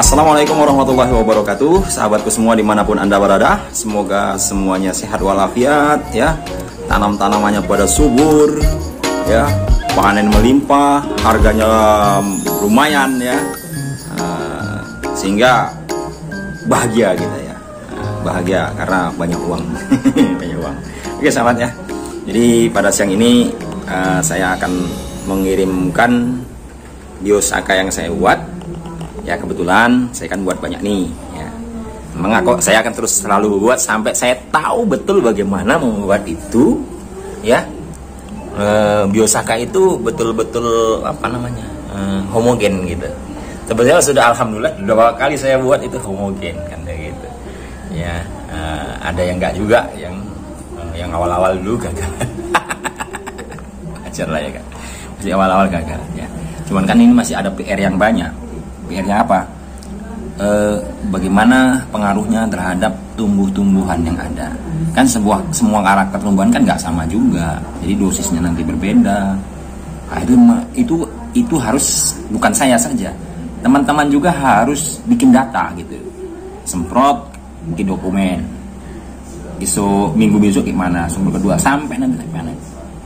Assalamualaikum warahmatullahi wabarakatuh. Sahabatku semua di mana pun anda berada Semoga semuanya sehat walafiat ya. Tanam-tanamannya pada subur ya. Panen melimpah Harganya lumayan ya. Uh, Sehingga bahagia kita ya. Uh, Bahagia karena banyak uang. Banyak uang. Oke sahabat ya. Jadi pada siang ini uh, Saya akan mengirimkan biosaka yang saya buat ya kebetulan saya kan buat banyak nih ya. Memang aku saya akan terus selalu buat sampai saya tahu betul bagaimana membuat itu ya. E, biosaka itu betul-betul apa namanya e, homogen gitu. Sebenarnya sudah alhamdulillah dua kali saya buat itu homogen kan kayak gitu. Ya e, ada yang enggak juga yang yang awal-awal dulu gagal. Ajar lah ya kan masih awal-awal gagal ya. Cuman kan ini masih ada PR yang banyak PR-nya apa? E, bagaimana pengaruhnya terhadap tumbuh-tumbuhan yang ada? Kan sebuah semua karakter tumbuhan kan nggak sama juga, jadi dosisnya nanti berbeda. Nah, itu itu itu harus bukan saya saja, teman-teman juga harus bikin data gitu, semprot, bikin dokumen. Isu minggu besok gimana, sumber kedua sampai nanti sampai mana,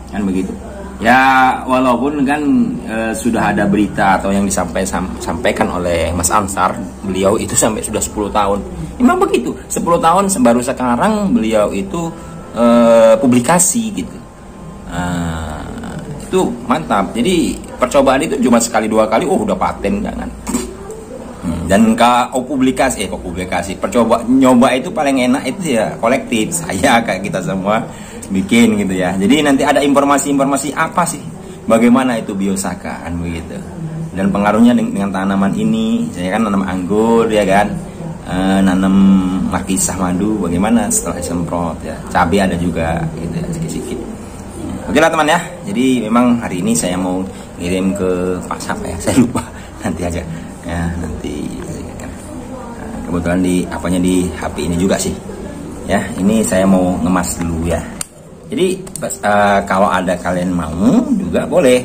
kan begitu ya walaupun kan e, sudah ada berita atau yang disampaikan sampaikan oleh Mas Ansar beliau itu sampai sudah 10 tahun. Memang begitu 10 tahun baru sekarang beliau itu e, publikasi gitu. Nah, itu mantap. Jadi percobaan itu cuma sekali dua kali oh udah paten jangan hmm, dan kau publikasi eh kau publikasi? Percoba nyoba itu paling enak itu ya kolektif. Saya kayak kita semua bikin gitu ya. Jadi nanti ada informasi-informasi apa sih? Bagaimana itu biosaka kan begitu. Dan pengaruhnya dengan, tanaman ini. Saya kan nanam anggur ya kan? E, nanam markisah madu bagaimana setelah semprot ya? Cabai ada juga gitu ya sedikit-sedikit. Oke lah teman ya. Jadi memang hari ini saya mau ngirim ke Pak siapa ya. Saya lupa. Nanti aja. Ya nanti nah, kebetulan di apanya di HP ini juga sih. Ya ini saya mau ngemas dulu ya jadi uh, kalau ada kalian mau juga boleh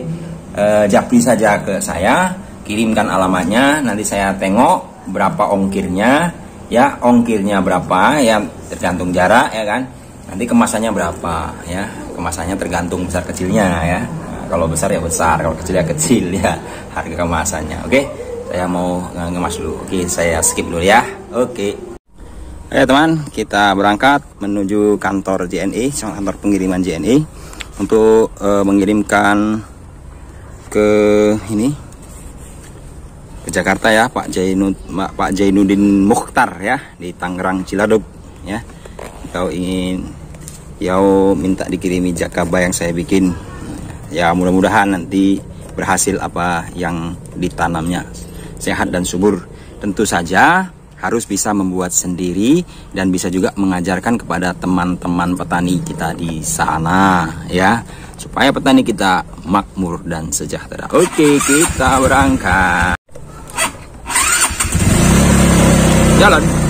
uh, japri saja ke saya, kirimkan alamatnya, nanti saya tengok berapa ongkirnya, ya ongkirnya berapa, ya tergantung jarak ya kan. Nanti kemasannya berapa ya, kemasannya tergantung besar kecilnya ya. Kalau besar ya besar, kalau kecil ya kecil ya harga kemasannya. Oke, saya mau ngemas dulu. Oke, saya skip dulu ya. Oke. Oke teman, kita berangkat menuju kantor JNE, kantor pengiriman JNE untuk uh, mengirimkan ke ini ke Jakarta ya Pak Jainud Pak Jainuddin Mukhtar ya di Tangerang Ciladug ya. Kau ingin Yau minta dikirimi jakaba yang saya bikin. Ya mudah-mudahan nanti berhasil apa yang ditanamnya sehat dan subur. Tentu saja harus bisa membuat sendiri dan bisa juga mengajarkan kepada teman-teman petani kita di sana ya supaya petani kita makmur dan sejahtera. Oke, kita berangkat. Jalan.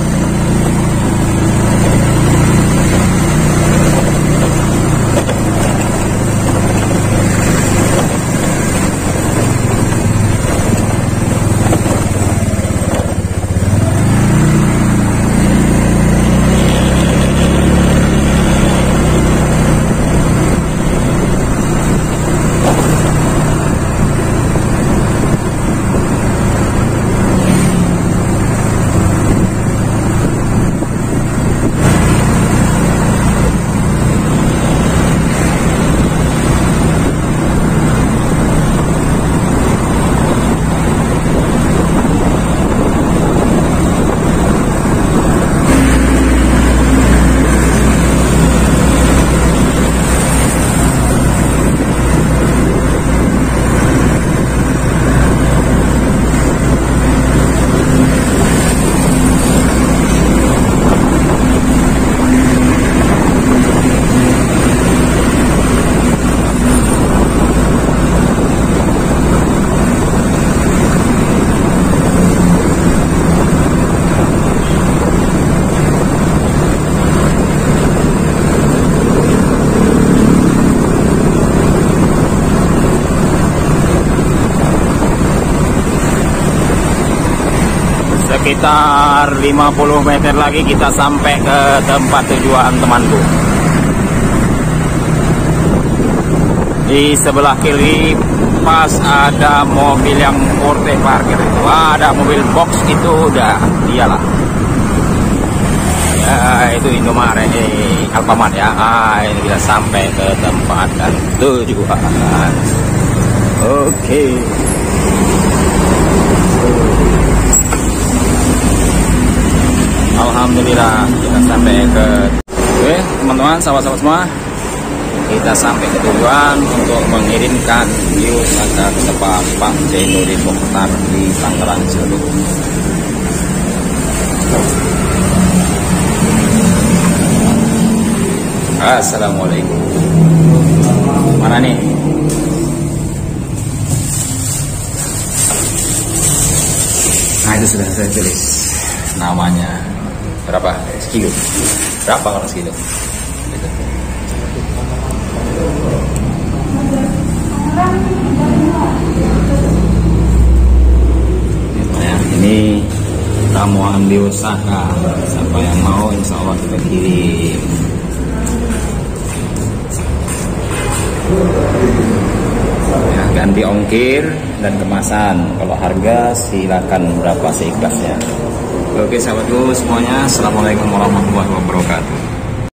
Sekitar 50 meter lagi kita sampai ke tempat tujuan temanku. Di sebelah kiri pas ada mobil yang porte parkir itu. Ada mobil box itu udah iyalah. Ya itu Indomaret eh, Alfamart ya. Ah, ini kita sampai ke tempat dan tujuan. Oke. okay. Teman-teman sahabat-sahabat semua kita sampai ke tujuan untuk mengirimkan wisata ke tempat Pak Zainuddin Mokhtar di Tangerang Selatan. Assalamualaikum. Mana nih? Nah itu sudah saya tulis namanya berapa sekilo berapa kalau sekilo ini ramuan Osaka siapa yang mau insya Allah kita kirim. Ya, ganti ongkir dan kemasan. Kalau harga silakan berapa seikhlasnya. Oke sahabatku semuanya assalamualaikum warahmatullahi wabarakatuh